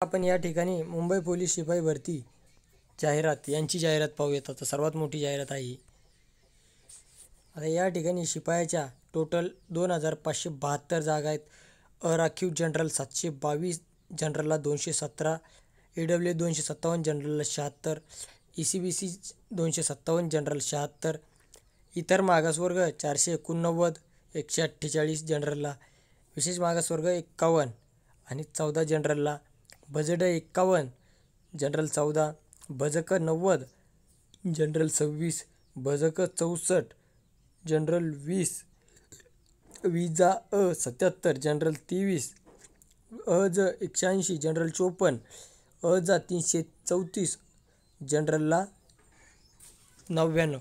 आपण या ठिकाणी मुंबई पोलीस शिपाई भरती जाहिरात यांची जाहिरात पाहूयात. आता सर्वात मोठी जाहिरात आहे आता या ठिकाणी शिपायाच्या टोटल दोन हजार पाचशे बहात्तर जागा आहेत. अराखीव जनरल सातशे बावीस जनरलला दोनशे सतरा ए डब्ल्यू दोनशे सत्तावन्न जनरलला शहात्तर ई सी बी सी दोनशे सत्तावन्न जनरल शहात्तर इतर मागासवर्ग चारशे एकोणनव्वद एकशे अठ्ठेचाळीस जनरलला विशेष मागासवर्ग एक्कावन्न आणि चौदा जनरलला बजेट एक्कावन्न जनरल चौदा बजक नव्वद जनरल सव्वीस बजक चौसष्ट जनरल वीस विजा अ सत्याहत्तर जनरल तेवीस अ एकशेऐंशी जनरल चोपन्न अ तीनशे चौतीस जनरलला नव्याण्णव.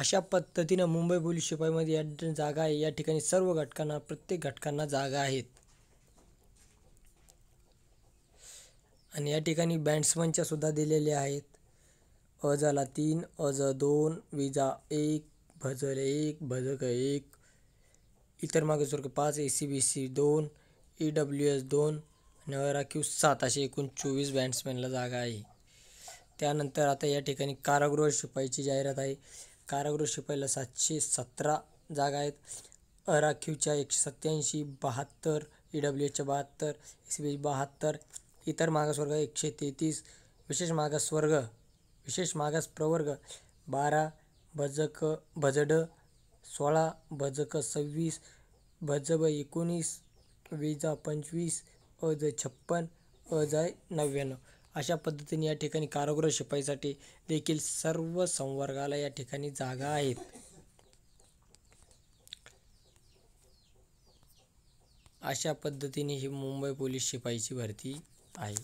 अशा पद्धतीनं मुंबई पोलीस शिपाईमध्ये या जागा आहे. या ठिकाणी सर्व घटकांना प्रत्येक घटकांना जागा आहेत. आणि या ठिकाणी बॅट्समनच्या सुद्धा दिलेल्या आहेत. अ तीन अज दोन विजा एक भजल एक भजक एक इतर मागेसवर्ग पाच ए सी बी सी दोन ई डब्ल्यू एस दोन आणि अराखीव सात असे एकूण चोवीस बॅट्समॅनला जागा आहे. त्यानंतर आता या ठिकाणी कारागृह शिपाईची जाहिरात आहे. कारागृह शिपाईला सातशे सतरा जागा आहेत. अराखीवच्या एकशे सत्त्याऐंशी बहात्तर ई डब्ल्यू एचच्या बहात्तर ए सी बी बहात्तर इतर मागासवर्ग एकशे तेहतीस विशेष मागासवर्ग विशेष मागास प्रवर्ग बारा भजक भजड सोळा भजक सव्वीस भजब एकोणीस विजा पंचवीस अ ज छप्पन अ जाय नव्याण्णव. अशा पद्धतीने या ठिकाणी कारागृह शिपाईसाठी देखील सर्व संवर्गाला या ठिकाणी जागा आहेत. अशा पद्धतीने ही मुंबई पोलीस शिपाईची भरती आहे